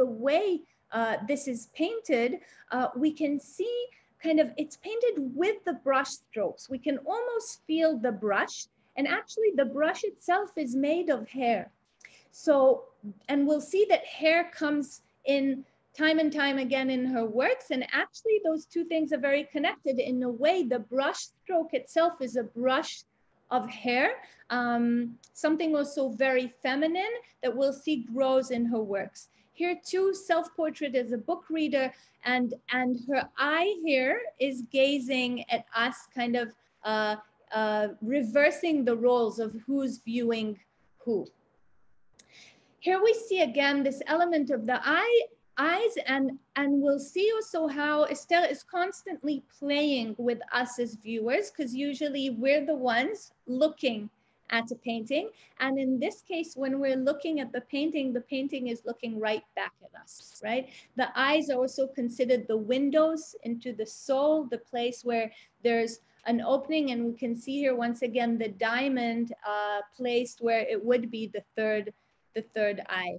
the way uh, this is painted, uh, we can see kind of, it's painted with the brush strokes. We can almost feel the brush and actually the brush itself is made of hair. So, and we'll see that hair comes in time and time again in her works. And actually those two things are very connected in a way, the brush stroke itself is a brush of hair, um, something also very feminine that we'll see grows in her works. Here too, self-portrait as a book reader and, and her eye here is gazing at us kind of uh, uh, reversing the roles of who's viewing who. Here we see again this element of the eye eyes and and we'll see also how Esther is constantly playing with us as viewers because usually we're the ones looking at a painting. And in this case, when we're looking at the painting, the painting is looking right back at us, right? The eyes are also considered the windows into the soul, the place where there's an opening. And we can see here once again, the diamond uh, placed where it would be the third, the third eye.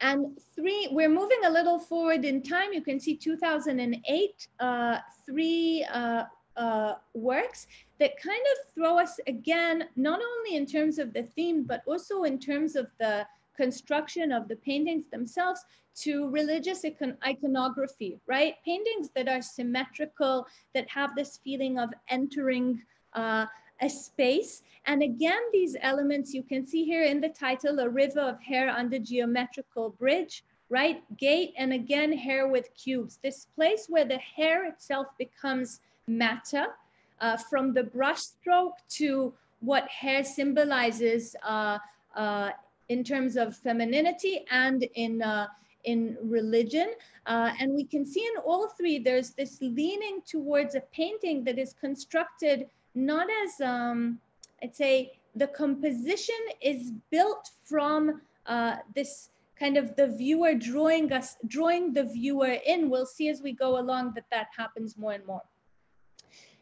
And three, we're moving a little forward in time. You can see 2008, uh, three uh, uh, works that kind of throw us again, not only in terms of the theme, but also in terms of the construction of the paintings themselves to religious icon iconography, right? Paintings that are symmetrical, that have this feeling of entering uh, a space. And again, these elements you can see here in the title, a river of hair under geometrical bridge, right? Gate, and again, hair with cubes. This place where the hair itself becomes matter, uh, from the brushstroke to what hair symbolizes uh, uh, in terms of femininity and in, uh, in religion. Uh, and we can see in all three, there's this leaning towards a painting that is constructed not as, um, I'd say, the composition is built from uh, this kind of the viewer drawing us, drawing the viewer in. We'll see as we go along that that happens more and more.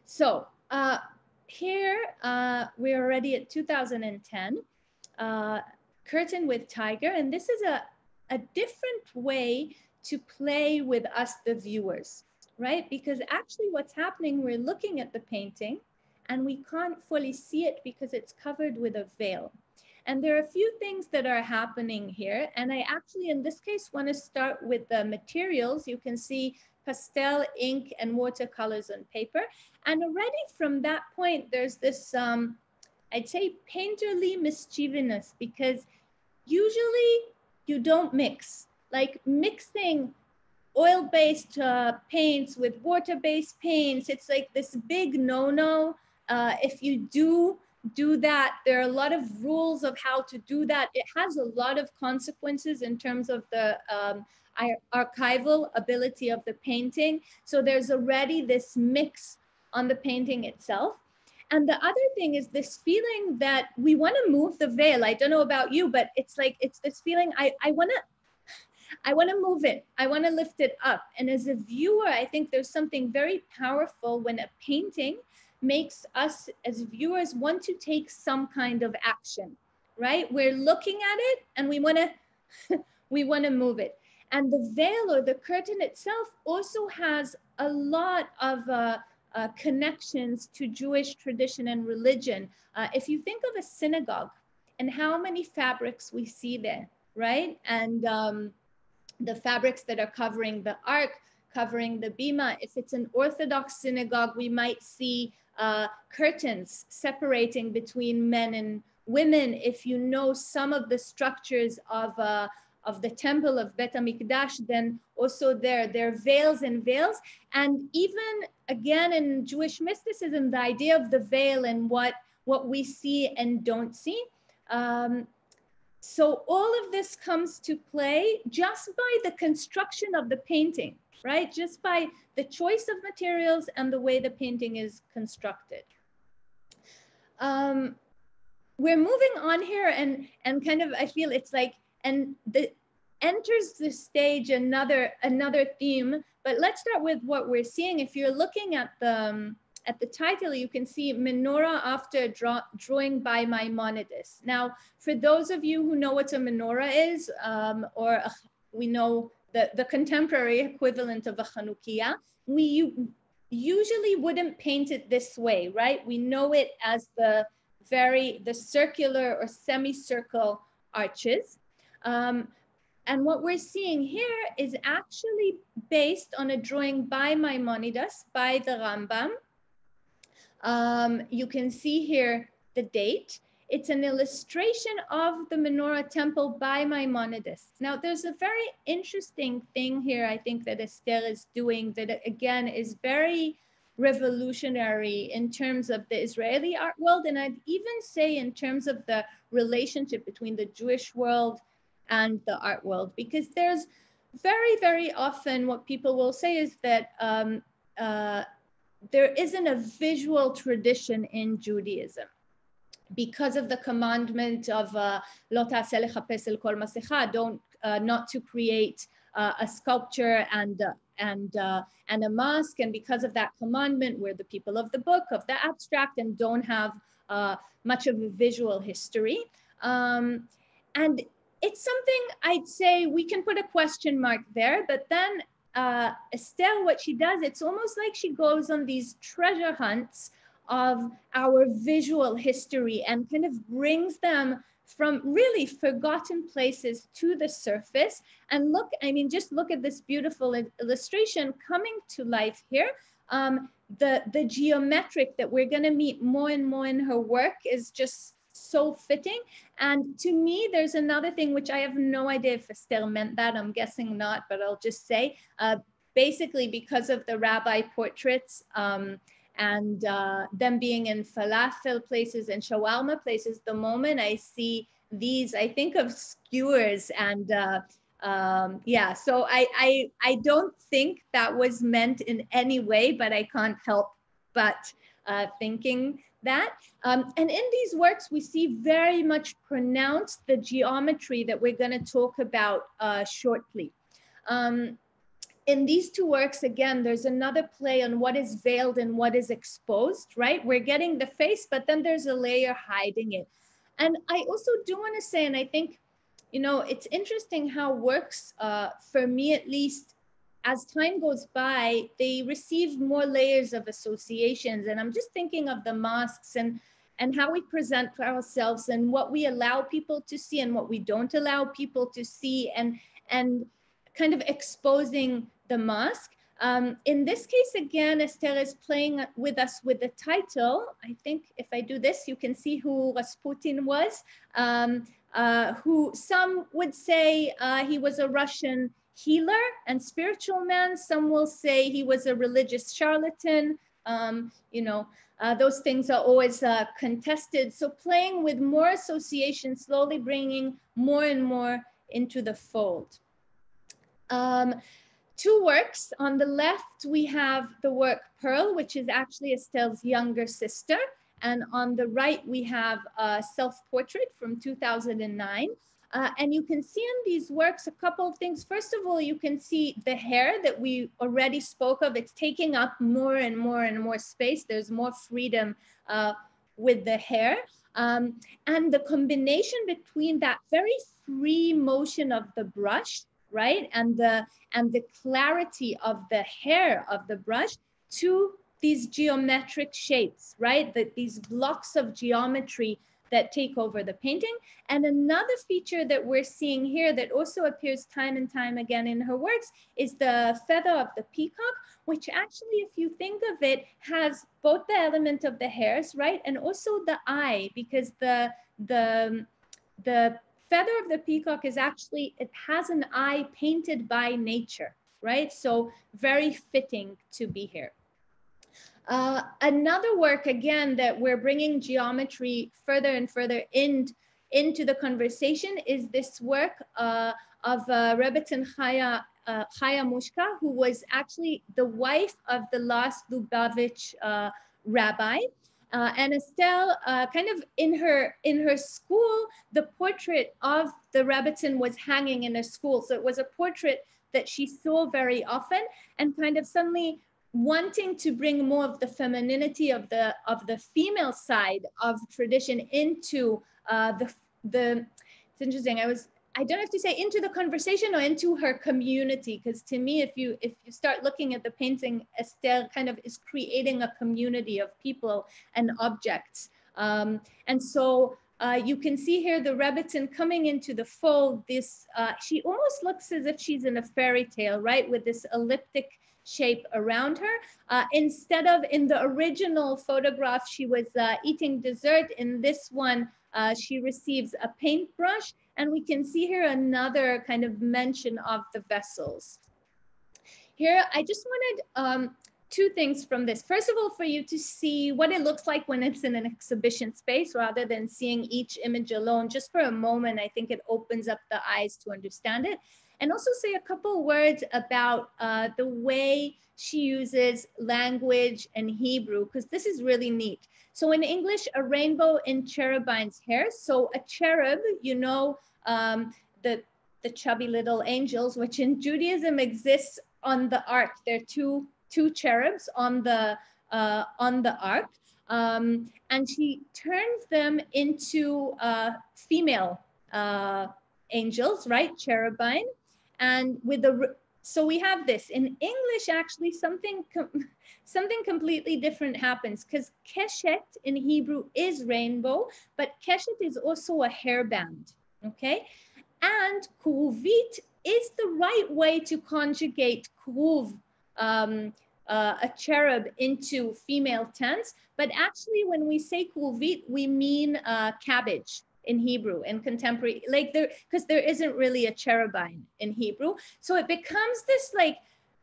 So uh, here uh, we're already at 2010, uh, Curtain with Tiger, and this is a, a different way to play with us, the viewers, right? Because actually what's happening, we're looking at the painting and we can't fully see it because it's covered with a veil. And there are a few things that are happening here. And I actually, in this case, want to start with the materials. You can see pastel, ink, and watercolors on paper. And already from that point, there's this, um, I'd say, painterly mischievousness because usually you don't mix. Like mixing oil-based uh, paints with water-based paints, it's like this big no-no. Uh, if you do do that, there are a lot of rules of how to do that. It has a lot of consequences in terms of the um, archival ability of the painting. So there's already this mix on the painting itself. And the other thing is this feeling that we want to move the veil. I don't know about you, but it's like, it's this feeling I, I want to, I want to move it. I want to lift it up. And as a viewer, I think there's something very powerful when a painting makes us as viewers want to take some kind of action, right? We're looking at it and we want to, we want to move it. And the veil or the curtain itself also has a lot of uh, uh, connections to Jewish tradition and religion. Uh, if you think of a synagogue and how many fabrics we see there, right? And um, the fabrics that are covering the ark, covering the bima. If it's an Orthodox synagogue, we might see uh, curtains separating between men and women. If you know some of the structures of uh, of the temple of Bet HaMikdash, then also there, there are veils and veils. And even again in Jewish mysticism, the idea of the veil and what, what we see and don't see. Um, so all of this comes to play just by the construction of the painting, right? Just by the choice of materials and the way the painting is constructed. Um, we're moving on here and, and kind of, I feel it's like and the enters the stage another another theme but let's start with what we're seeing if you're looking at the um, at the title, you can see menorah after draw, drawing by Maimonides. Now, for those of you who know what a menorah is, um, or we know the, the contemporary equivalent of a Chanukiah, we usually wouldn't paint it this way, right? We know it as the very, the circular or semicircle arches. Um, and what we're seeing here is actually based on a drawing by Maimonides, by the Rambam. Um, you can see here the date. It's an illustration of the Menorah temple by Maimonides. Now, there's a very interesting thing here, I think, that Esther is doing that, again, is very revolutionary in terms of the Israeli art world. And I'd even say in terms of the relationship between the Jewish world and the art world because there's very, very often what people will say is that um, uh, there isn't a visual tradition in Judaism because of the commandment of uh, don't uh, not to create uh, a sculpture and uh, and uh, and a mosque. And because of that commandment we're the people of the book of the abstract and don't have uh, much of a visual history. Um, and it's something I'd say we can put a question mark there, but then uh, Esther, what she does, it's almost like she goes on these treasure hunts of our visual history and kind of brings them from really forgotten places to the surface. And look, I mean, just look at this beautiful illustration coming to life here. Um, the, the geometric that we're gonna meet more and more in her work is just so fitting. And to me, there's another thing which I have no idea if Esther meant that. I'm guessing not, but I'll just say uh, basically because of the rabbi portraits um, and uh, them being in falafel places and shawarma places, the moment I see these, I think of skewers and uh, um, yeah, so I, I, I don't think that was meant in any way, but I can't help but uh, thinking that. Um, and in these works, we see very much pronounced the geometry that we're going to talk about uh, shortly. Um, in these two works, again, there's another play on what is veiled and what is exposed, right? We're getting the face, but then there's a layer hiding it. And I also do want to say, and I think, you know, it's interesting how works, uh, for me at least, as time goes by, they receive more layers of associations. And I'm just thinking of the masks and, and how we present ourselves and what we allow people to see and what we don't allow people to see and, and kind of exposing the mosque. Um, in this case, again, Esther is playing with us with the title. I think if I do this, you can see who Rasputin was, um, uh, who some would say uh, he was a Russian healer and spiritual man. Some will say he was a religious charlatan. Um, you know, uh, those things are always uh, contested. So playing with more association, slowly bringing more and more into the fold. Two works. On the left, we have the work Pearl, which is actually Esther's younger sister. And on the right, we have a self-portrait from 2009. Uh, and you can see in these works a couple of things. First of all, you can see the hair that we already spoke of. It's taking up more and more and more space. There's more freedom uh, with the hair. Um, and the combination between that very free motion of the brush, right? And the, and the clarity of the hair of the brush to these geometric shapes, right? That these blocks of geometry that take over the painting. And another feature that we're seeing here that also appears time and time again in her works is the feather of the peacock, which actually, if you think of it, has both the element of the hairs, right? And also the eye, because the, the, the feather of the peacock is actually, it has an eye painted by nature, right? So very fitting to be here. Uh, another work, again, that we're bringing geometry further and further in, into the conversation is this work uh, of uh, Rebbetzin Chaya, uh, Chaya Mushka, who was actually the wife of the last Lubavitch uh, rabbi. Uh, and Esther, uh, kind of in her in her school, the portrait of the Rebbetzin was hanging in a school. So it was a portrait that she saw very often and kind of suddenly wanting to bring more of the femininity of the of the female side of tradition into uh, the the it's interesting i was i don't have to say into the conversation or into her community because to me if you if you start looking at the painting esther kind of is creating a community of people and objects um, and so uh, you can see here the Rebbetzin coming into the fold. This uh, she almost looks as if she's in a fairy tale, right? With this elliptic shape around her. Uh, instead of in the original photograph, she was uh, eating dessert. In this one, uh, she receives a paintbrush. And we can see here another kind of mention of the vessels. Here, I just wanted um, two things from this. First of all, for you to see what it looks like when it's in an exhibition space rather than seeing each image alone. Just for a moment, I think it opens up the eyes to understand it and also say a couple words about uh, the way she uses language and Hebrew, because this is really neat. So in English, a rainbow in cherubine's hair. So a cherub, you know, um, the, the chubby little angels, which in Judaism exists on the ark. There are two, two cherubs on the, uh, on the ark. Um, and she turns them into uh, female uh, angels, right? Cherubine. And with the, so we have this. In English, actually something, something completely different happens because keshet in Hebrew is rainbow, but keshet is also a hairband, okay? And kuvit is the right way to conjugate kuv, um, uh, a cherub into female tense, but actually when we say kuvit, we mean uh, cabbage, in Hebrew in contemporary, like there, because there isn't really a cherubine in Hebrew. So it becomes this like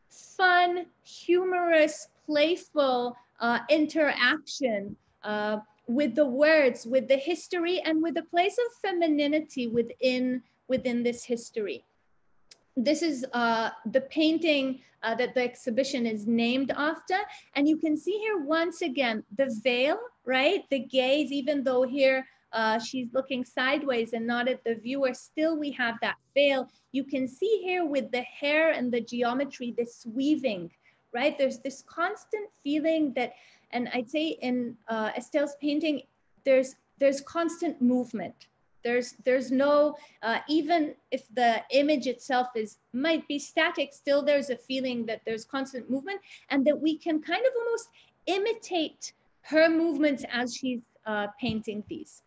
fun, humorous, playful uh, interaction uh, with the words, with the history, and with the place of femininity within within this history. This is uh, the painting uh, that the exhibition is named after. And you can see here once again, the veil, right? The gaze, even though here uh, she's looking sideways and not at the viewer, still we have that veil. You can see here with the hair and the geometry, this weaving, right? There's this constant feeling that, and I'd say in uh, Esther's painting, there's, there's constant movement. There's, there's no, uh, even if the image itself is might be static, still there's a feeling that there's constant movement and that we can kind of almost imitate her movements as she's uh, painting these.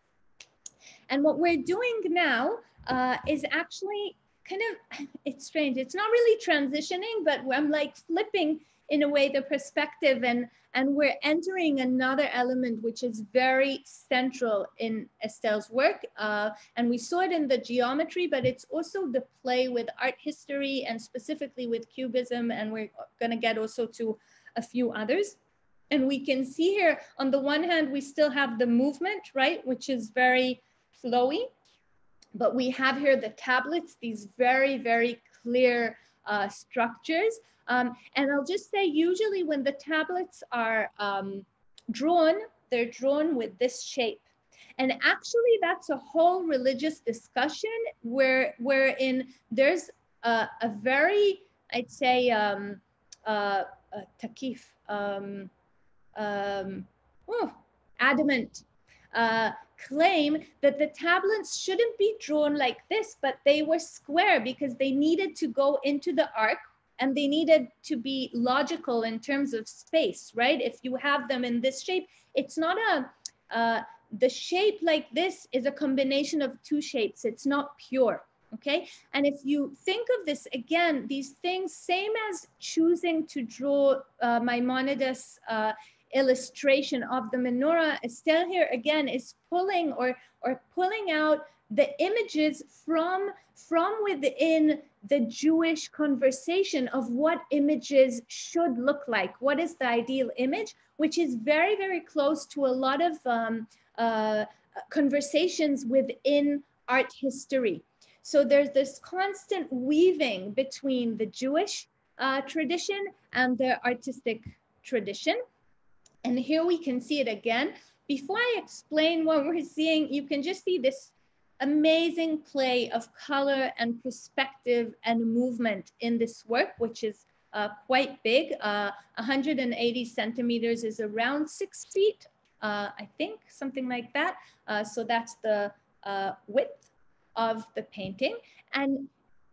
And what we're doing now uh, is actually kind of, it's strange. It's not really transitioning, but I'm like flipping in a way the perspective and, and we're entering another element which is very central in Esther's work. Uh, and we saw it in the geometry, but it's also the play with art history and specifically with Cubism. And we're gonna get also to a few others. And we can see here, on the one hand, we still have the movement, right? Which is very flowy. But we have here the tablets, these very, very clear uh, structures. Um, and I'll just say, usually when the tablets are um, drawn, they're drawn with this shape. And actually that's a whole religious discussion where wherein there's a, a very, I'd say, um, uh, uh, takif, um, um, oh, adamant uh, claim that the tablets shouldn't be drawn like this, but they were square because they needed to go into the ark and they needed to be logical in terms of space, right? If you have them in this shape, it's not a, uh, the shape like this is a combination of two shapes. It's not pure, okay? And if you think of this again, these things, same as choosing to draw uh, Maimonides uh, illustration of the menorah, Esther here again is pulling or, or pulling out the images from, from within the Jewish conversation of what images should look like. What is the ideal image, which is very, very close to a lot of um, uh, conversations within art history. So there's this constant weaving between the Jewish uh, tradition and the artistic tradition. And here we can see it again. Before I explain what we're seeing, you can just see this amazing play of color and perspective and movement in this work, which is uh, quite big. Uh, 180 centimeters is around six feet, uh, I think, something like that. Uh, so that's the uh, width of the painting. And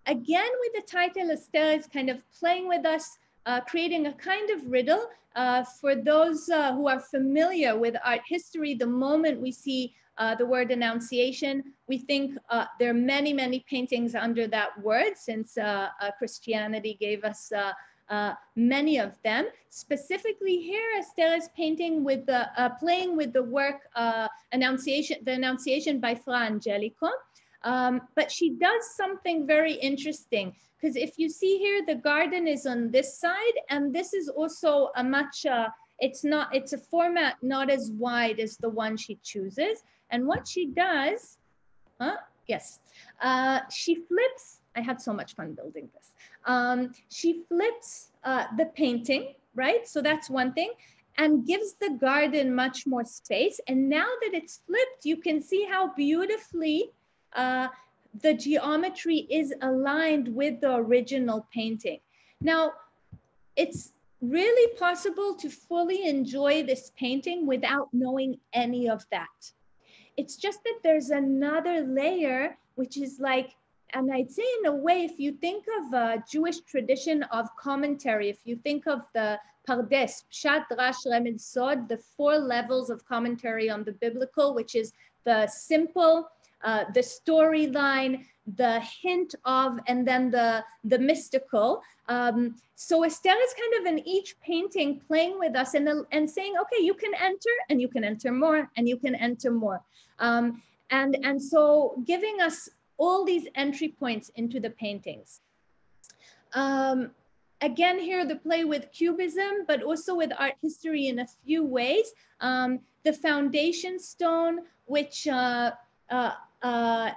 again, with the title, Esther is kind of playing with us, uh, creating a kind of riddle. For those who are familiar with art history, the moment we see uh, the word Annunciation. We think uh, there are many, many paintings under that word since uh, uh Christianity gave us uh, uh, many of them. Specifically here, Esther is painting with the, playing with the work Annunciation, the Annunciation by Fra Angelico. Um, but she does something very interesting because if you see here, the garden is on this side and this is also a much, it's not, it's a format not as wide as the one she chooses. And what she does, huh? yes, uh, she flips, I had so much fun building this. Um, she flips uh, the painting, right? So that's one thing and gives the garden much more space. And now that it's flipped, you can see how beautifully uh, the geometry is aligned with the original painting. Now, it's really possible to fully enjoy this painting without knowing any of that. It's just that there's another layer, which is like, and I'd say in a way, if you think of a Jewish tradition of commentary, if you think of the Pardes, Pshat, Drash, Remez, Sod, the four levels of commentary on the biblical, which is the simple, uh, the storyline, the hint of, and then the, the mystical. Um, so Esther is kind of in each painting playing with us and, and saying, okay, you can enter and you can enter more and you can enter more. Um, and, and so giving us all these entry points into the paintings. Um, again, here the play with cubism, but also with art history in a few ways. Um, the foundation stone, which uh, uh, uh,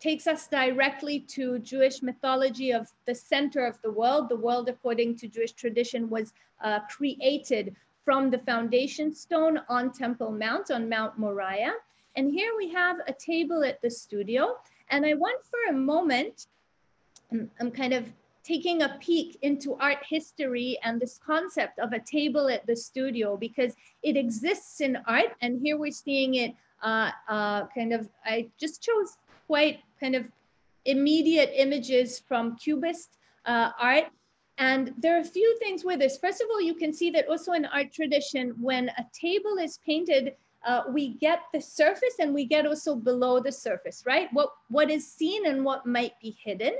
takes us directly to Jewish mythology of the center of the world. The world, according to Jewish tradition, was uh, created from the foundation stone on Temple Mount, on Mount Moriah. And here we have a table at the studio. And I want for a moment, I'm, kind of taking a peek into art history and this concept of a table at the studio because it exists in art. And here we're seeing it uh, uh, kind of, I just chose quite kind of immediate images from Cubist uh, art. And there are a few things with this. First of all, you can see that also in art tradition, when a table is painted, uh, we get the surface and we get also below the surface, right? What, what is seen and what might be hidden.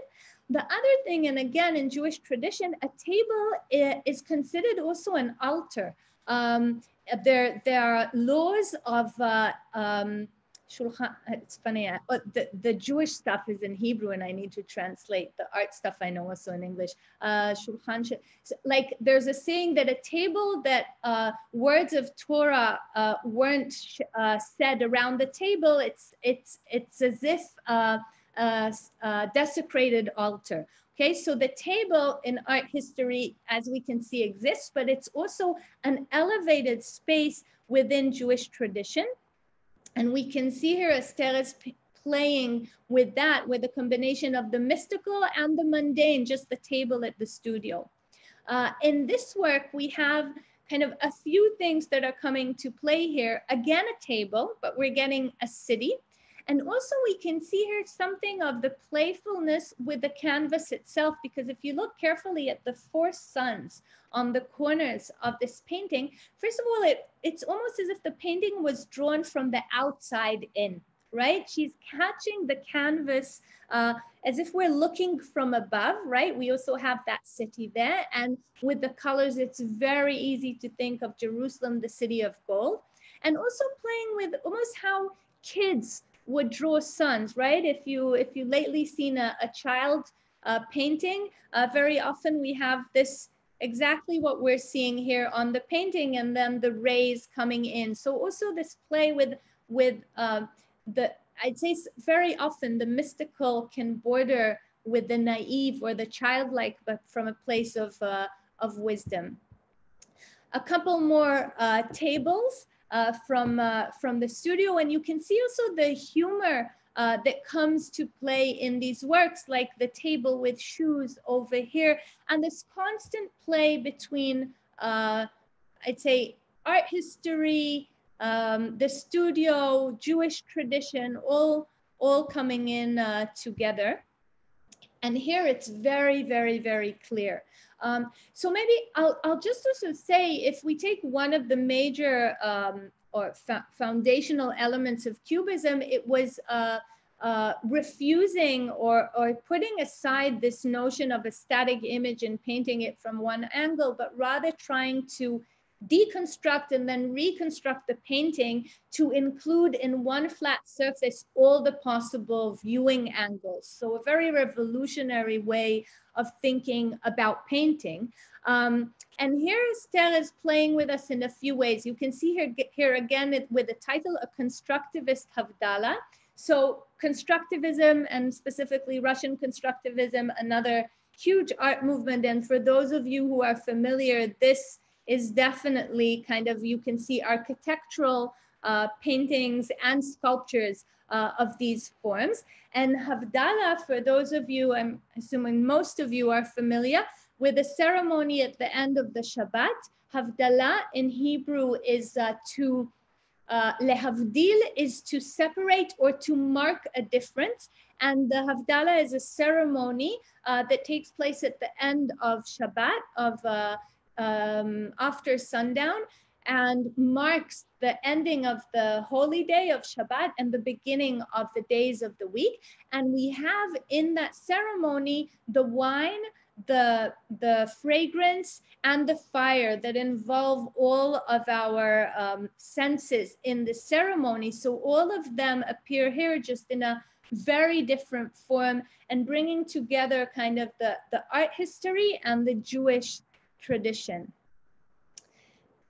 The other thing, and again, in Jewish tradition, a table is considered also an altar. Um, there, there are laws of uh, um, Shulchan, it's funny, uh, the, the Jewish stuff is in Hebrew and I need to translate. The art stuff I know also in English. Uh, like there's a saying that a table that uh, words of Torah uh, weren't uh, said around the table, it's, it's, it's as if uh, desecrated altar. Okay, so the table in art history, as we can see, exists, but it's also an elevated space within Jewish tradition. And we can see here Esther is playing with that, with a combination of the mystical and the mundane, just the table at the studio. Uh, in this work, we have kind of a few things that are coming to play here. Again, a table, but we're getting a city. And also we can see here something of the playfulness with the canvas itself, because if you look carefully at the four suns on the corners of this painting, first of all, it, it's almost as if the painting was drawn from the outside in, right? She's catching the canvas uh, as if we're looking from above, right? We also have that city there. And with the colors, it's very easy to think of Jerusalem, the city of gold. And also playing with almost how kids would draw suns, right? If you if you lately seen a, a child uh, painting, uh, very often we have this exactly what we're seeing here on the painting and then the rays coming in. So also this play with with uh, the I'd say very often the mystical can border with the naive or the childlike, but from a place of, uh, of wisdom. A couple more uh, tables uh, from, uh, from the studio. And you can see also the humor uh, that comes to play in these works, like the table with shoes over here, and this constant play between, uh, I'd say, art history, um, the studio, Jewish tradition, all, all coming in uh, together. And here it's very, very, very clear. Um, so maybe I'll, I'll just also say, if we take one of the major um, or foundational elements of Cubism, it was uh, uh, refusing or, or putting aside this notion of a static image and painting it from one angle, but rather trying to deconstruct and then reconstruct the painting to include in one flat surface all the possible viewing angles. So a very revolutionary way of thinking about painting. Um, and here Esther is playing with us in a few ways. You can see here, here again with the title, A Constructivist Havdalah. So constructivism and specifically Russian constructivism, another huge art movement. And for those of you who are familiar, this is definitely kind of, you can see architectural uh, paintings and sculptures uh, of these forms. And Havdalah, for those of you, I'm assuming most of you are familiar with the ceremony at the end of the Shabbat. Havdalah in Hebrew is uh, to uh, lehavdil is to separate or to mark a difference. And the Havdalah is a ceremony uh, that takes place at the end of Shabbat, of uh, um, after sundown, and marks the ending of the holy day of Shabbat and the beginning of the days of the week. And we have in that ceremony the wine the, the fragrance and the fire that involve all of our um, senses in the ceremony. So all of them appear here just in a very different form and bringing together kind of the, the art history and the Jewish tradition.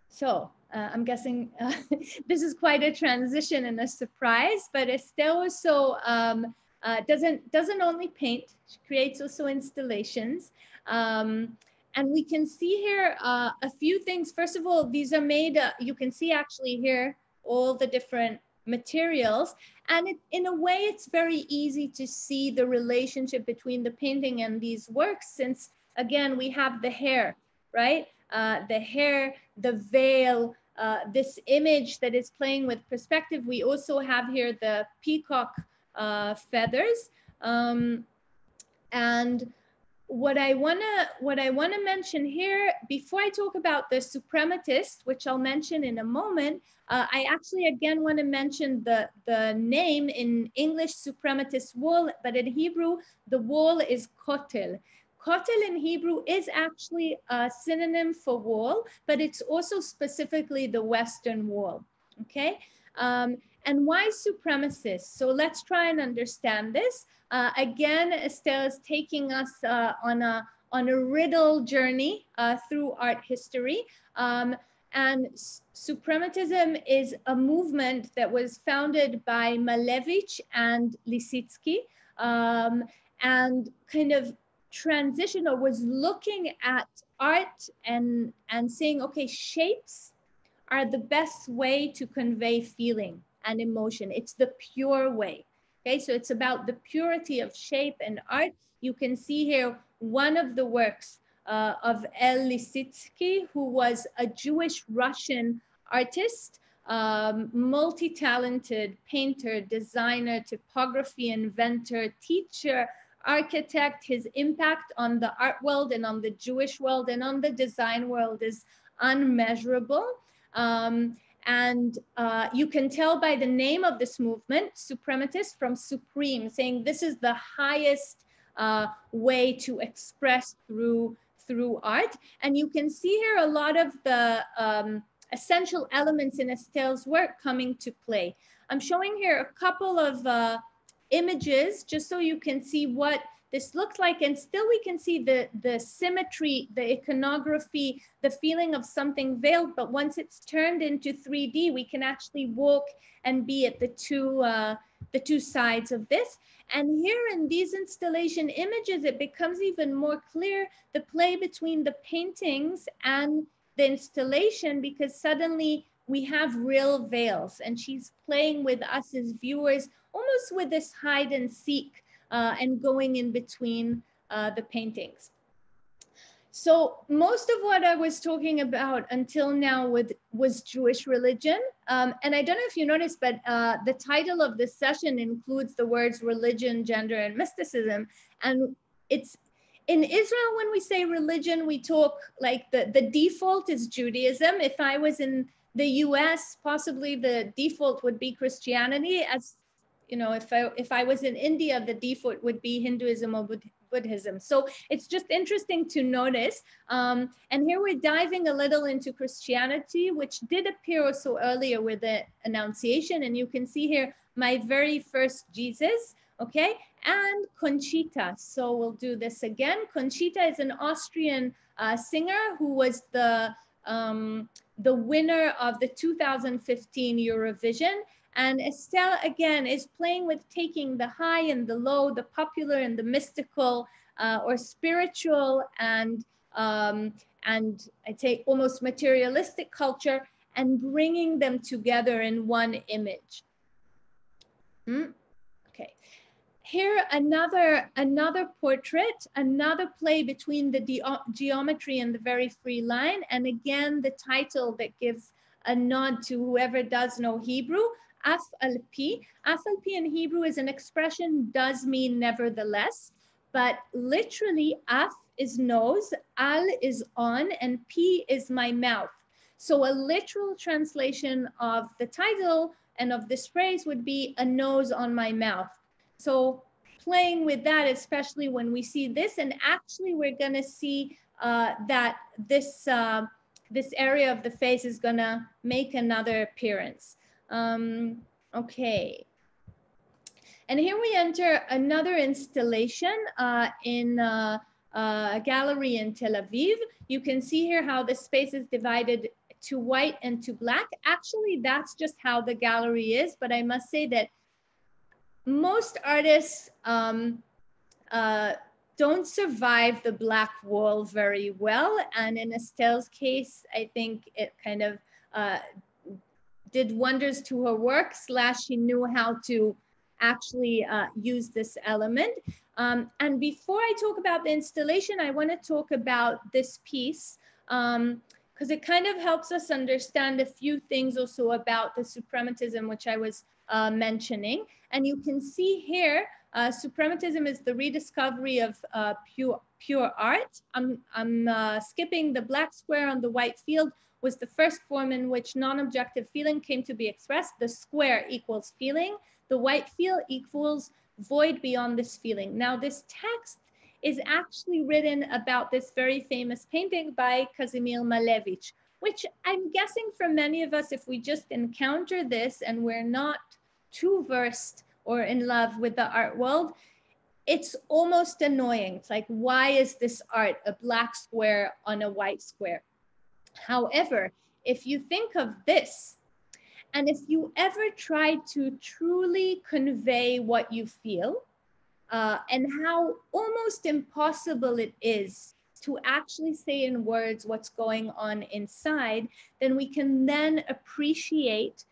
So uh, I'm guessing uh, this is quite a transition and a surprise, but Esther also um, uh, doesn't, doesn't only paint, she creates also installations. Um, and we can see here uh, a few things. First of all, these are made, uh, you can see actually here all the different materials. And it, in a way, it's very easy to see the relationship between the painting and these works since, again, we have the hair, right? Uh, the hair, the veil, uh, this image that is playing with perspective. We also have here the peacock uh, feathers. Um, and what I wanna what I wanna mention here before I talk about the suprematist, which I'll mention in a moment, uh, I actually again want to mention the the name in English suprematist wall, but in Hebrew the wall is kotel. Kotel in Hebrew is actually a synonym for wall, but it's also specifically the Western wall. Okay, um, and why suprematists? So let's try and understand this. Uh, again, Esther is taking us uh, on, a, on a riddle journey uh, through art history. Um, and suprematism is a movement that was founded by Malevich and Lissitzky um, and kind of transition or was looking at art and, and saying, okay, shapes are the best way to convey feeling and emotion. It's the pure way. Okay, so it's about the purity of shape and art. You can see here one of the works uh, of El Lissitzky, who was a Jewish Russian artist, um, multi-talented painter, designer, typography inventor, teacher, architect. His impact on the art world and on the Jewish world and on the design world is unmeasurable. Um, and uh, you can tell by the name of this movement, suprematist from supreme, saying this is the highest uh, way to express through, through art. And you can see here a lot of the um, essential elements in Esther's work coming to play. I'm showing here a couple of uh, images just so you can see what this looked like, and still we can see the, the symmetry, the iconography, the feeling of something veiled, but once it's turned into 3D, we can actually walk and be at the two, uh, the two sides of this. And here in these installation images, it becomes even more clear the play between the paintings and the installation because suddenly we have real veils. And she's playing with us as viewers almost with this hide and seek uh, and going in between uh, the paintings. So most of what I was talking about until now with, was Jewish religion. Um, and I don't know if you noticed, but uh, the title of this session includes the words religion, gender, and mysticism. And it's in Israel, when we say religion, we talk like the, the default is Judaism. If I was in the US, possibly the default would be Christianity. As you know, if I if I was in India, the default would be Hinduism or Buddhism. So it's just interesting to notice. Um, and here we're diving a little into Christianity, which did appear also earlier with the Annunciation. And you can see here my very first Jesus, okay? And Conchita. So we'll do this again. Conchita is an Austrian uh, singer who was the um, the winner of the 2015 Eurovision. And Esther, again, is playing with taking the high and the low, the popular and the mystical uh, or spiritual and, um, and I'd say almost materialistic culture and bringing them together in one image. Hmm? Okay. Here, another, another portrait, another play between the geometry and the very free line. And again, the title that gives a nod to whoever does know Hebrew, al pi in Hebrew is an expression, does mean nevertheless, but literally af is nose, al is on, and pi is my mouth. So a literal translation of the title and of this phrase would be a nose on my mouth. So playing with that, especially when we see this, and actually we're gonna see uh, that this, uh, this area of the face is gonna make another appearance. Um, okay. And here we enter another installation uh, in uh, uh, a gallery in Tel Aviv. You can see here how the space is divided to white and to black. Actually, that's just how the gallery is, but I must say that most artists um, uh, don't survive the black wall very well. And in Esther's case, I think it kind of uh, did wonders to her work, slash she knew how to actually uh, use this element. Um, and before I talk about the installation, I wanna talk about this piece because um, it kind of helps us understand a few things also about the suprematism, which I was uh, mentioning. And you can see here, uh, suprematism is the rediscovery of uh, pure, pure art. I'm, I'm uh, skipping the black square on the white field was the first form in which non-objective feeling came to be expressed. The square equals feeling. The white field equals void beyond this feeling. Now this text is actually written about this very famous painting by Kazimir Malevich, which I'm guessing for many of us, if we just encounter this and we're not too versed or in love with the art world, it's almost annoying. It's like, why is this art a black square on a white square? However, if you think of this, and if you ever try to truly convey what you feel, uh, and how almost impossible it is to actually say in words what's going on inside, then we can then appreciate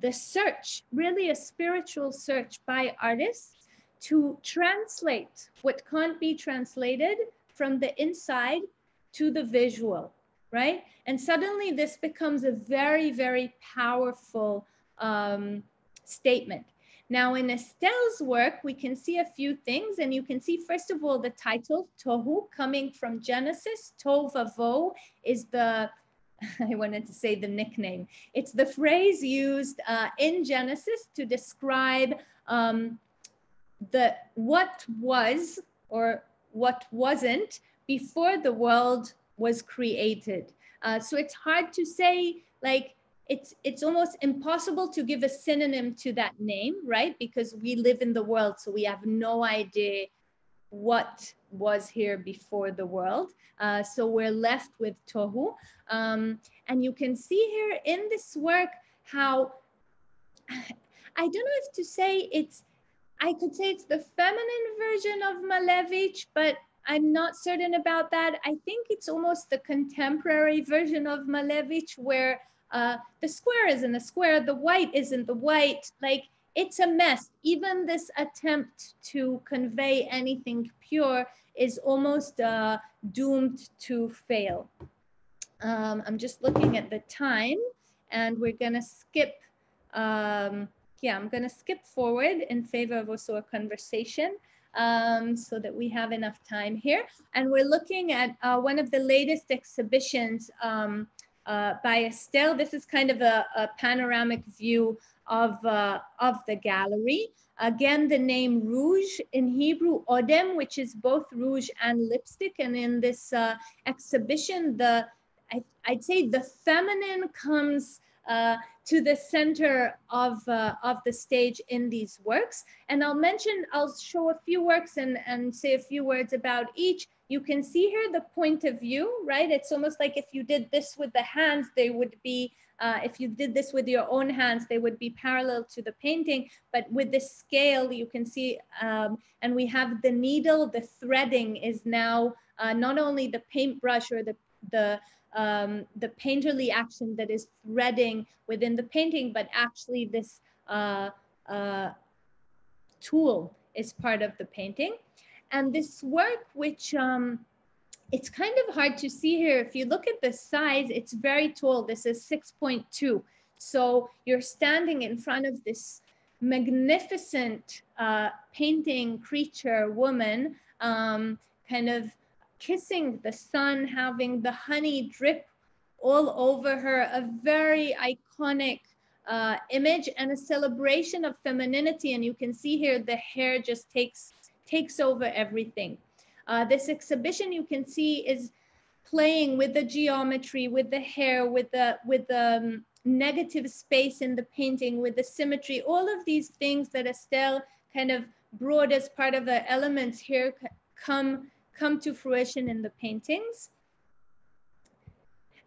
the search, really a spiritual search by artists to translate what can't be translated from the inside to the visual, right? And suddenly this becomes a very, very powerful um, statement. Now in Esther's work, we can see a few things and you can see first of all the title Tohu coming from Genesis. Tovavo is the I wanted to say the nickname. It's the phrase used uh, in Genesis to describe um, the what was or what wasn't before the world was created. Uh, so it's hard to say like it's it's almost impossible to give a synonym to that name, right? Because we live in the world, so we have no idea what was here before the world. Uh, so we're left with tohu. Um, and you can see here in this work how, I don't know if to say it's, I could say it's the feminine version of Malevich, but I'm not certain about that. I think it's almost the contemporary version of Malevich where uh, the square isn't the square, the white isn't the white. Like it's a mess. Even this attempt to convey anything pure is almost uh, doomed to fail. Um, I'm just looking at the time and we're gonna skip, um, yeah, I'm gonna skip forward in favor of also a conversation um, so that we have enough time here. And we're looking at uh, one of the latest exhibitions um, uh, by Esther. This is kind of a, a panoramic view of, uh, of the gallery. Again, the name rouge in Hebrew, odem, which is both rouge and lipstick. And in this uh, exhibition, the I, would say the feminine comes uh, to the center of, uh, of the stage in these works. And I'll mention, I'll show a few works and, and say a few words about each. You can see here the point of view, right? It's almost like if you did this with the hands, they would be, uh, if you did this with your own hands, they would be parallel to the painting. But with the scale, you can see, um, and we have the needle, the threading is now uh, not only the paintbrush or the, the um, the painterly action that is threading within the painting, but actually this uh, uh, tool is part of the painting. And this work, which um, it's kind of hard to see here. If you look at the size, it's very tall. This is 6.2. So you're standing in front of this magnificent uh, painting creature woman, um, kind of kissing the sun, having the honey drip all over her, a very iconic uh, image and a celebration of femininity. And you can see here the hair just takes, takes over everything. Uh, this exhibition you can see is playing with the geometry, with the hair, with the, with the um, negative space in the painting, with the symmetry, all of these things that Esther kind of brought as part of the elements here come come to fruition in the paintings.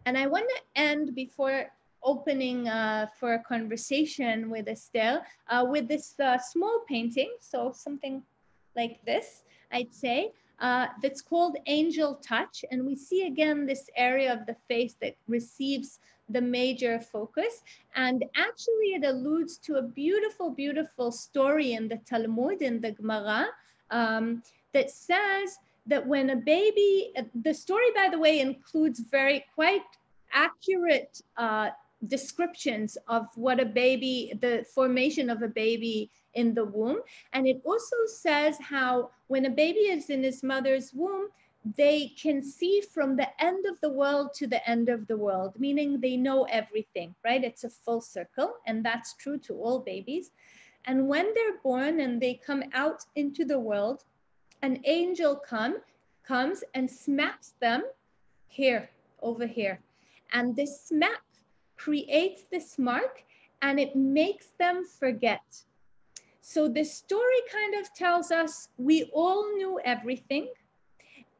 And I want to end before opening uh, for a conversation with Esther uh, with this uh, small painting. So something like this, I'd say, uh, that's called Angel Touch. And we see again this area of the face that receives the major focus. And actually it alludes to a beautiful, beautiful story in the Talmud, in the Gemara, um, that says that when a baby, uh, the story, by the way, includes very quite accurate uh, descriptions of what a baby, the formation of a baby in the womb. And it also says how when a baby is in his mother's womb, they can see from the end of the world to the end of the world, meaning they know everything, right? It's a full circle, and that's true to all babies. And when they're born and they come out into the world, an angel come, comes and smacks them here, over here. And this smack creates this mark and it makes them forget. So this story kind of tells us we all knew everything.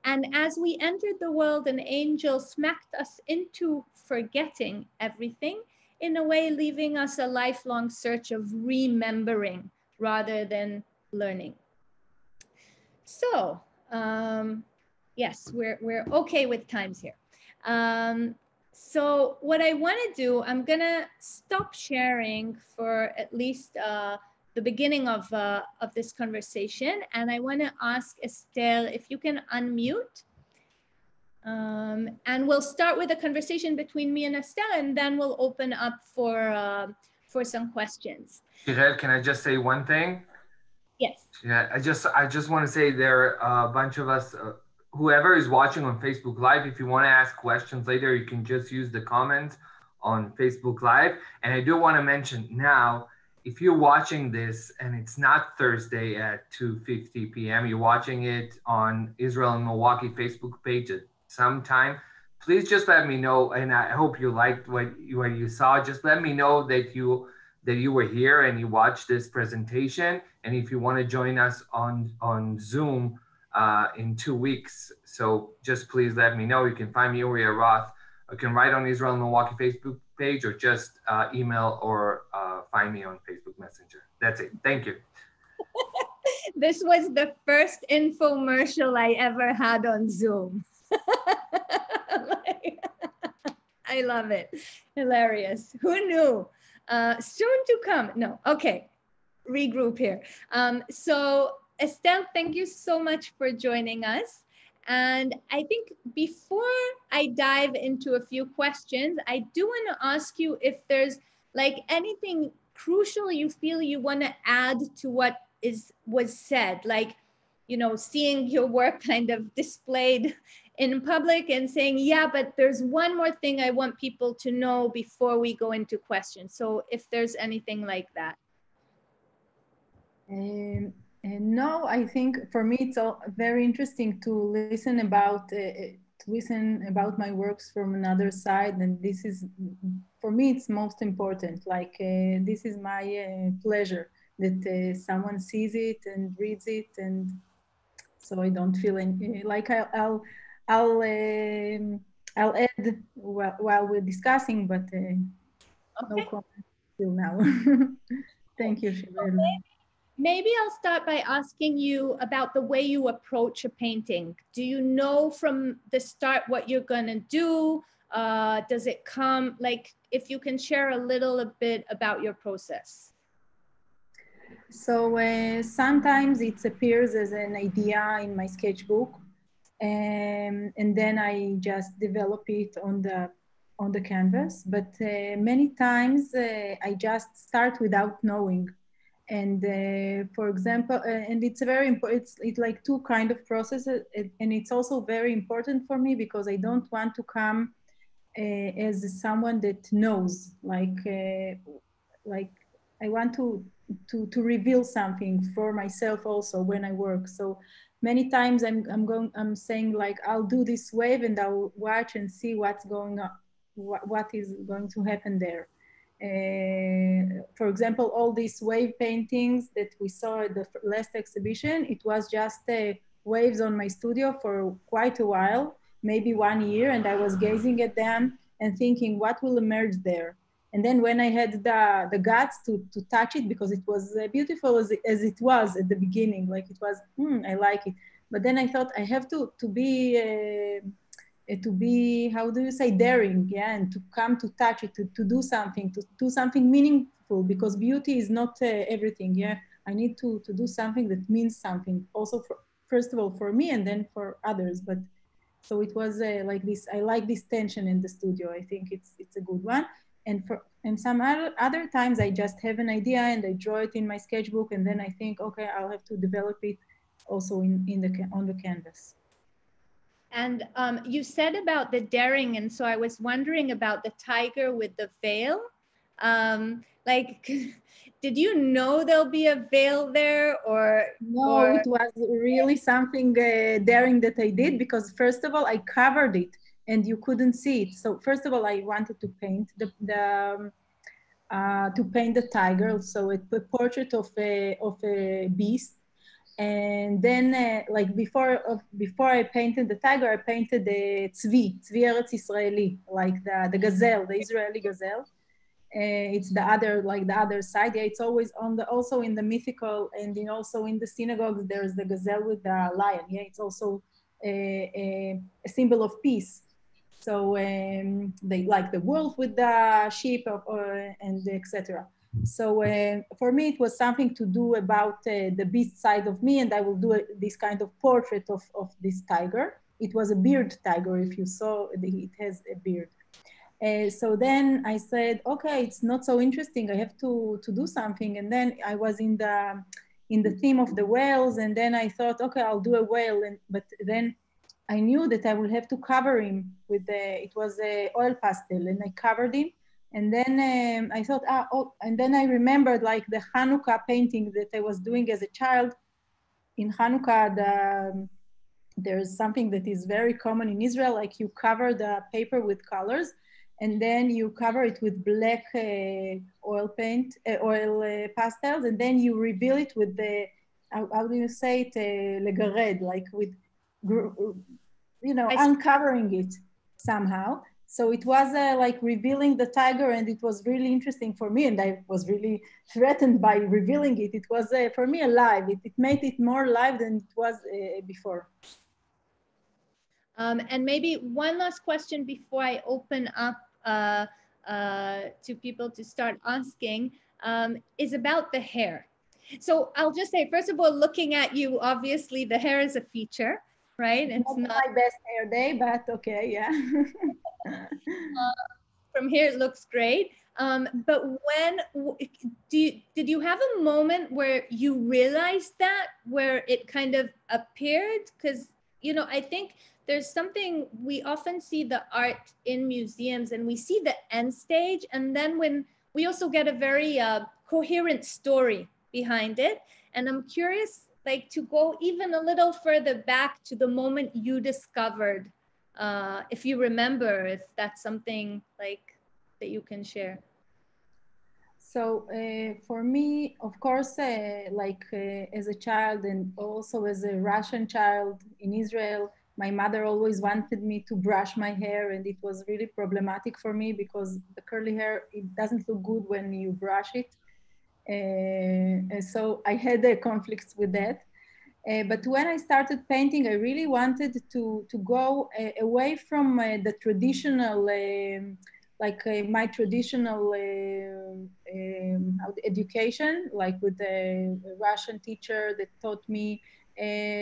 And as we entered the world, an angel smacked us into forgetting everything, in a way, leaving us a lifelong search of remembering rather than learning. So, um, yes, we're, we're okay with times here. Um, so what I want to do, I'm to stop sharing for at least uh, the beginning of, uh, of this conversation. And I want to ask Esther if you can unmute. Um, and we'll start with a conversation between me and Esther, and then we'll open up for, uh, for some questions. Shirel, can I just say one thing? Yes. Yeah, I just I just want to say there are a bunch of us, uh, whoever is watching on Facebook Live, if you want to ask questions later, you can just use the comments on Facebook Live. And I do want to mention now, if you're watching this and it's not Thursday at 2:50 p.m., you're watching it on Israel and Milwaukee Facebook page at some time. Please just let me know, and I hope you liked what you, what you saw. Just let me know that you that you were here and you watched this presentation. And if you want to join us on, on Zoom uh, in two weeks, so just please let me know. You can find me Uriah Roth. You can write on Israel Milwaukee Facebook page or just uh, email or uh, find me on Facebook Messenger. That's it. Thank you. this was the first infomercial I ever had on Zoom. I love it. Hilarious. Who knew? Uh, soon to come. No, okay. regroup here. Um, so Esther, thank you so much for joining us. And I think before I dive into a few questions, I do want to ask you if there's like anything crucial you feel you want to add to what is was said, like you know, seeing your work kind of displayed in public and saying, yeah, but there's one more thing I want people to know before we go into questions. So if there's anything like that. Um, and no, I think for me it's all very interesting to listen about uh, listen about my works from another side, and this is for me it's most important. Like uh, this is my uh, pleasure that uh, someone sees it and reads it, and so I don't feel any, like I'll I'll I'll, um, I'll add while, while, we're discussing, but uh, okay. no comment till now. Thank you, Shirel. Okay. Maybe I'll start by asking you about the way you approach a painting. Do you know from the start what you're gonna do? Uh, does it come, like if you can share a little a bit about your process? So uh, sometimes it appears as an idea in my sketchbook um, and then I just develop it on the on the canvas. But uh, many times uh, I just start without knowing. And uh, for example uh, and it's very important it's, it's like two kind of processes. And it's also very important for me because i don't want to come uh, as someone that knows like uh, like i want to to to reveal something for myself also when i work. So many times i'm i'm going i'm saying like i'll do this wave and i'll watch and see what's going on what, what is going to happen there uh, for example, all these wave paintings that we saw at the last exhibition, it was just uh, waves on my studio for quite a while, maybe one year, and I was gazing at them and thinking, what will emerge there? And then when I had the, the guts to, to touch it, because it was uh, beautiful as it, as it was at the beginning, like it was, hmm, I like it. But then I thought I have to, to be uh, to be how do you say daring yeah and to come to touch it to, to do something to do something meaningful because beauty is not uh, everything yeah. I need to to do something that means something also for first of all for me and then for others. But so it was uh, like this i like this tension in the studio. I think it's it's a good one and for and some other, other times i just have an idea and i draw it in my sketchbook and then i think okay i'll have to develop it also in in the on the canvas and um, you said about the daring, and so I was wondering about the tiger with the veil. Um, like, did you know there'll be a veil there, or no? Or... It was really something uh, daring that I did because first of all, I covered it and you couldn't see it. So first of all, I wanted to paint the, the um, uh, to paint the tiger, so a, a portrait of a of a beast and then, uh, like before, uh, before I painted the tiger, I painted the tzvi, tzvi Eretz Israeli, like the, the gazelle, the Israeli gazelle. Uh, it's the other, like the other side. Yeah, it's always on the, also in the mythical and in also in the synagogues, there's the gazelle with the lion. Yeah, it's also a, a, a symbol of peace. So um, they like the wolf with the sheep of, uh, and etc. So uh, for me, it was something to do about uh, the beast side of me, and I will do a, this kind of portrait of, of this tiger. It was a beard tiger, if you saw, it has a beard. Uh, so then I said, okay, it's not so interesting. I have to, to do something. And then I was in the, in the theme of the whales. And then I thought, okay, I'll do a whale. And, but then I knew that I will have to cover him with the, it was a oil pastel and I covered him and then um, I thought, ah, oh, and then I remembered like the Hanukkah painting that I was doing as a child. In Hanukkah, the, um, there's something that is very common in Israel, like you cover the paper with colors, and then you cover it with black uh, oil paint, uh, oil uh, pastels, and then you reveal it with the, how, how do you say it, uh, legared, like with, you know, uncovering it somehow. So it was uh, like revealing the tiger and it was really interesting for me and i was really threatened by revealing it. It was uh, for me alive. It, it made it more alive than it was uh, before. Um, and maybe one last question before i open up uh, uh, to people to start asking um, is about the hair. So I'll just say, first of all, looking at you, obviously the hair is a feature, right? It's not, not my best hair day, but okay, yeah. uh, from here, it looks great. Um, but when do you, did you have a moment where you realized that, where it kind of appeared? Because you know, I think there's something we often see the art in museums, and we see the end stage, and then when we also get a very uh, coherent story behind it. And I'm curious, like, to go even a little further back to the moment you discovered, uh, if you remember, if that's something like that you can share. So uh, for me, of course, uh, like uh, as a child and also as a Russian child in Israel, my mother always wanted me to brush my hair and it was really problematic for me because the curly hair, it doesn't look good when you brush it. Uh, so I had a conflicts with that. Uh, but when I started painting, I really wanted to, to go uh, away from uh, the traditional, um, like uh, my traditional uh, um, education, like with a Russian teacher that taught me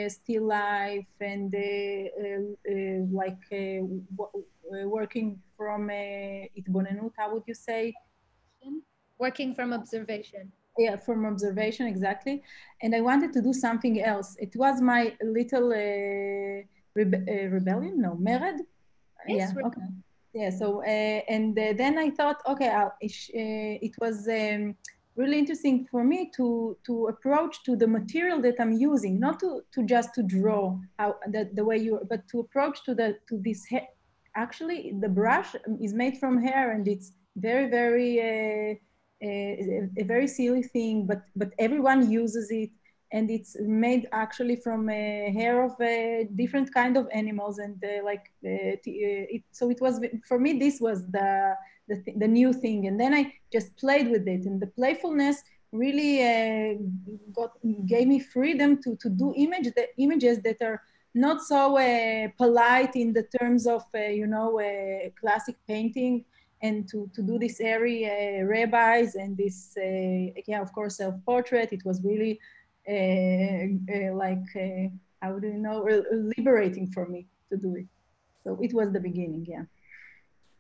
still life and like working from uh, how would you say? Working from observation. Yeah from observation exactly. And i wanted to do something else. It was my little uh, rebe uh, rebellion? No mered? Yes, yeah okay. Yeah so uh, and uh, then i thought okay uh, it was um, really interesting for me to to approach to the material that i'm using not to to just to draw how the, the way you but to approach to the to this actually the brush is made from hair and it's very very uh, a, very silly thing, but but everyone uses it, and it's made actually from a hair of a different kind of animals, and uh, like uh, it, so it was for me. This was the the, th the new thing, and then I just played with it, and the playfulness really uh, got gave me freedom to to do image the images that are not so uh, polite in the terms of uh, you know uh, classic painting and to, to do this airy uh, rabbis and this, uh, yeah, of course, self-portrait. It was really uh, like, how do you know, liberating for me to do it. So it was the beginning, yeah.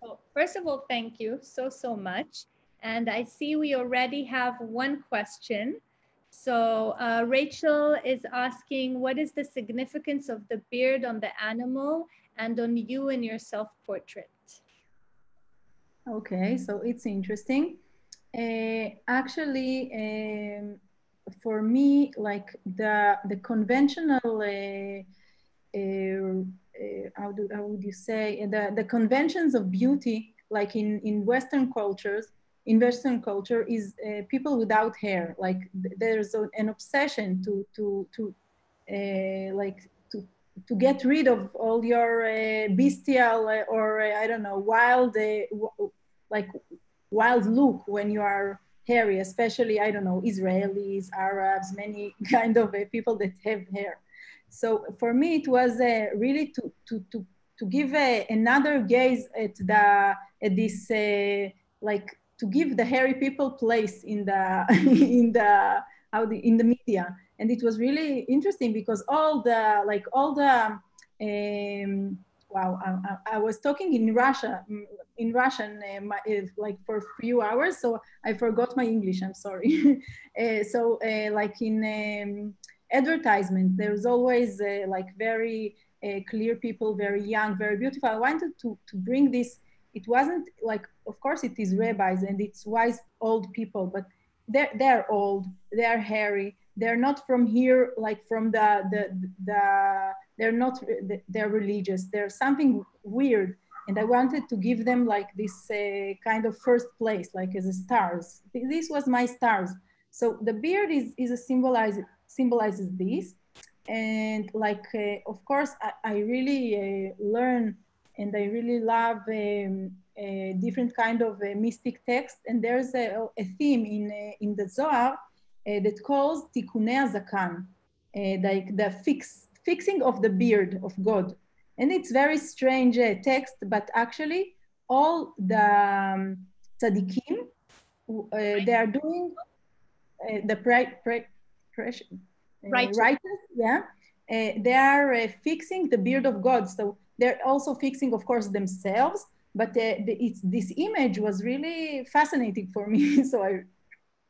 Well, first of all, thank you so, so much. And I see we already have one question. So uh, Rachel is asking, what is the significance of the beard on the animal and on you in your self-portrait? Okay, so it's interesting. Uh, actually, um, for me, like the the conventional, uh, uh, how do how would you say the the conventions of beauty, like in in Western cultures, in Western culture, is people without hair. Like there's an obsession to to to like to get rid of all your uh, bestial or I don't know wild like wild look when you are hairy, especially, I don't know, Israelis, Arabs, many kind of uh, people that have hair. So for me, it was uh, really to, to, to, to give uh, another gaze at the at this uh, like to give the hairy people place in the in the how the in the media and it was really interesting because all the like all the um, wow I, I, was talking in russia mm, in Russian uh, uh, like for a few hours, so I forgot my English. I'm sorry. uh, so uh, like in um, advertisement, there's always like very clear people, very young, very beautiful. I wanted to to bring this. It wasn't like, of course, it is rabbis and it's wise old people, but they're they're old, they're hairy, they're not from here, like from the the the. They're not. They're religious. There's something weird and I wanted to give them like this uh, kind of first place, like as stars. This was my stars. So the beard is, is a symbolize, symbolizes this. And like, uh, of course, I, I really uh, learn and I really love um, a different kind of uh, mystic text. And there's a, a theme in, uh, in the Zohar uh, that calls Tikkunei Zakan, like the fix, fixing of the beard of God. And it's very strange uh, text, but actually all the um, tzaddikim, uh, they are doing uh, the pressure, Right. writers, yeah, uh, they are uh, fixing the beard of God. So they're also fixing, of course, themselves. But uh, the, it's, this image was really fascinating for me. so I,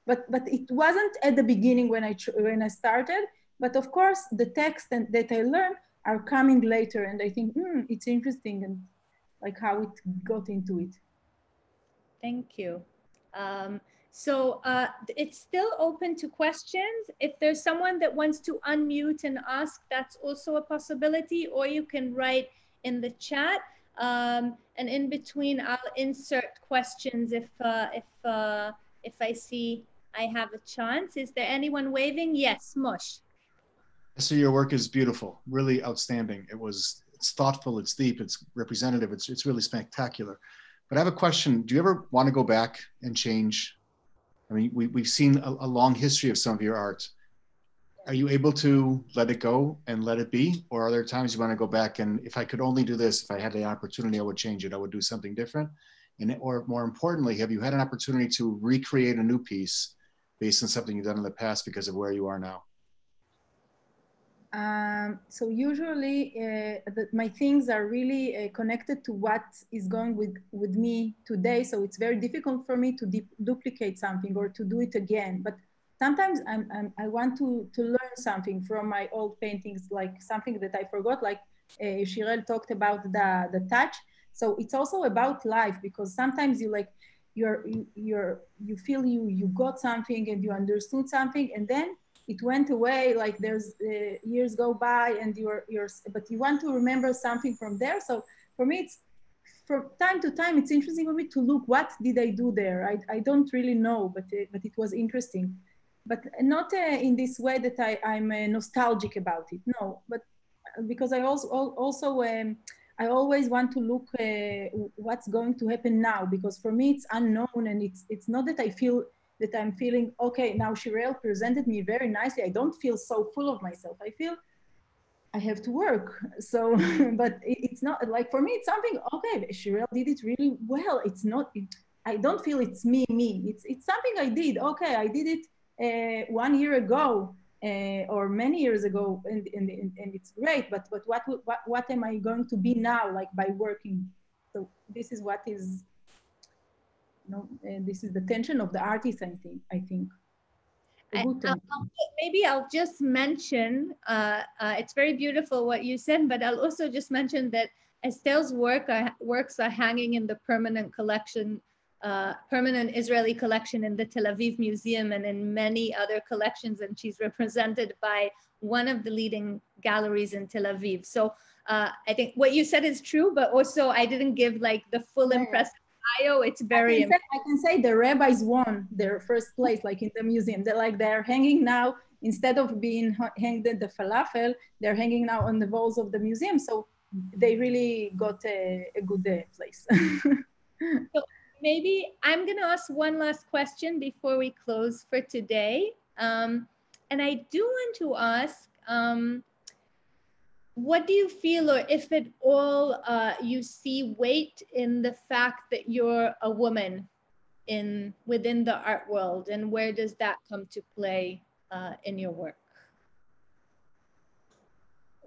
but but it wasn't at the beginning when I when I started. But of course, the text and, that I learned are coming later, and I think hmm, it's interesting and like how it got into it. Thank you. Um, so uh, it's still open to questions. If there's someone that wants to unmute and ask, that's also a possibility, or you can write in the chat. Um, and in between, I'll insert questions if, uh, if, uh, if I see I have a chance. Is there anyone waving? Yes, Mush. So your work is beautiful, really outstanding. It was, it's thoughtful, it's deep, it's representative, it's, it's really spectacular. But I have a question. Do you ever want to go back and change? I mean, we, we've seen a, a long history of some of your art. Are you able to let it go and let it be? Or are there times you want to go back and if I could only do this, if I had the opportunity, I would change it, I would do something different? And, or more importantly, have you had an opportunity to recreate a new piece based on something you've done in the past because of where you are now? Um, so usually uh, the, my things are really uh, connected to what is going with, with me today. So it's very difficult for me to duplicate something or to do it again. But sometimes I'm, I'm, i want to, to learn something from my old paintings, like something that I forgot, like uh, Shirel talked about the, the touch. So it's also about life because sometimes you like, you're, you, you're, you feel you, you got something and you understood something and then it went away like there's uh, years go by and you're you're but you want to remember something from there. So for me it's from time to time it's interesting for me to look what did i do there? I, I don't really know but uh, but it was interesting. But not uh, in this way that I, i'm uh, nostalgic about it no. But uh, because i also also um, I always want to look uh, what's going to happen now because for me it's unknown and it's it's not that I feel that I'm feeling, okay, now Shirel presented me very nicely. I don't feel so full of myself. I feel I have to work. So, but it's not like for me, it's something, okay, Shirel did it really well. It's not, it, I don't feel it's me, me. It's, it's something I did. Okay, I did it uh, one year ago uh, or many years ago and, and, and it's great, but, but what, what, what am I going to be now, like by working? So this is what is you know, and this is the tension of the artist, I think. I think. I, I'll, maybe I'll just mention, uh, uh, it's very beautiful what you said, but I'll also just mention that Esther's work are, works are hanging in the permanent collection, uh, permanent Israeli collection in the Tel Aviv Museum and in many other collections, and she's represented by one of the leading galleries in Tel Aviv. So uh, I think what you said is true, but also I didn't give like the full impressive Ohio, it's very. I can, say, I can, say, the rabbis won their first place, like in the museum. They're like they're hanging now instead of being hanged at the falafel, they're hanging now on the walls of the museum. So they really got a, a good uh, place. so maybe I'm going to ask one last question before we close for today. Um, and I do want to ask. Um, what do you feel, or if at all, uh, you see weight in the fact that you're a woman in within the art world, and where does that come to play uh, in your work?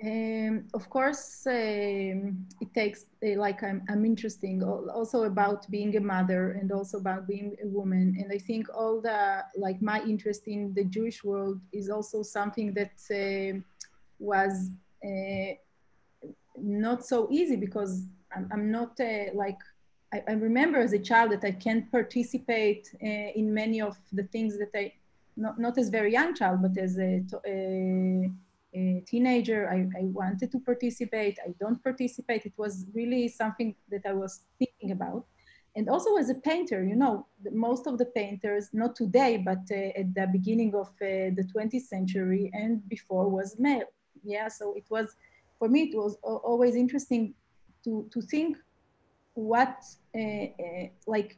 Um, of course, um, it takes uh, like I'm, I'm interesting also about being a mother and also about being a woman. And I think all the like my interest in the Jewish world is also something that uh, was uh, not so easy because I'm, I'm not uh, like I, I, remember as a child that I can't participate uh, in many of the things that I not, not as very young child but as a, a, teenager I, I, wanted to participate I don't participate. It was really something that I was thinking about. And also as a painter you know most of the painters not today but uh, at the beginning of uh, the 20th century and before was male. Yeah so it was for me it was always interesting to to think what uh, uh, like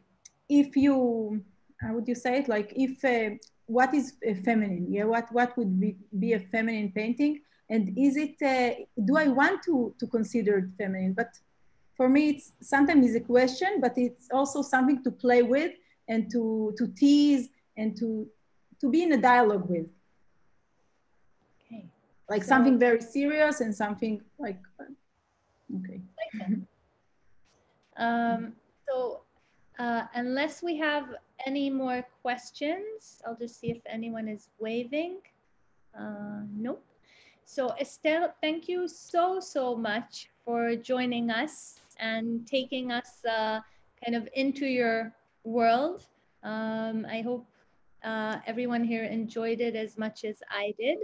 if you how would you say it? Like if uh, what is a feminine? Yeah what what would be, be a feminine painting? And is it uh, do i want to to consider it feminine? But for me it's sometimes it's a question but it's also something to play with and to to tease and to to be in a dialogue with. Okay. like So- something very serious and something like, uh, okay. Um, so uh, unless we have any more questions, I'll just see if anyone is waving. Uh, nope. So Esther, thank you so, so much for joining us and taking us uh, kind of into your world. Um, I hope uh, everyone here enjoyed it as much as I did.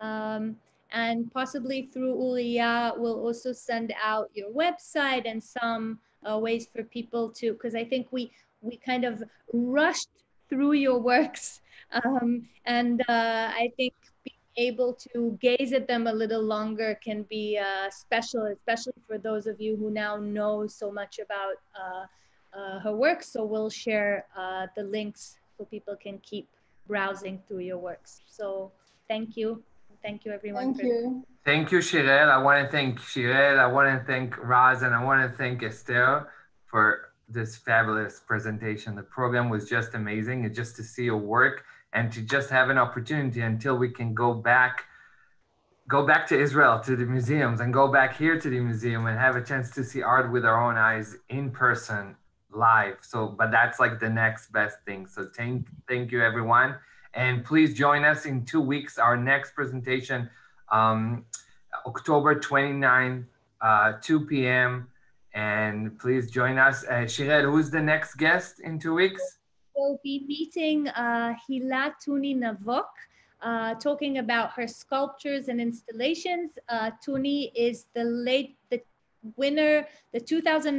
Um, and possibly through Ulia, we'll also send out your website and some uh, ways for people to, because I think we we kind of rushed through your works, um, and uh, I think being able to gaze at them a little longer can be uh, special, especially for those of you who now know so much about uh, uh, her work. So we'll share uh, the links so people can keep browsing through your works. So thank you. Thank you everyone. Thank for you. Thank you, Shirel. I want to thank Shirel. I want to thank Raz, and I want to thank Esther for this fabulous presentation. The program was just amazing. And just to see your work and to just have an opportunity until we can go back, go back to Israel to the museums and go back here to the museum and have a chance to see art with our own eyes in person, live. So, but that's like the next best thing. So thank, thank you, everyone. And please join us in two weeks. Our next presentation. Um, October 29th, uh, 2 p.m. And please join us. Uh, Shirel, who's the next guest in two weeks? We'll be meeting uh, Hilla Toony Navok, uh, talking about her sculptures and installations. Uh, Toony is the late the winner, the 2009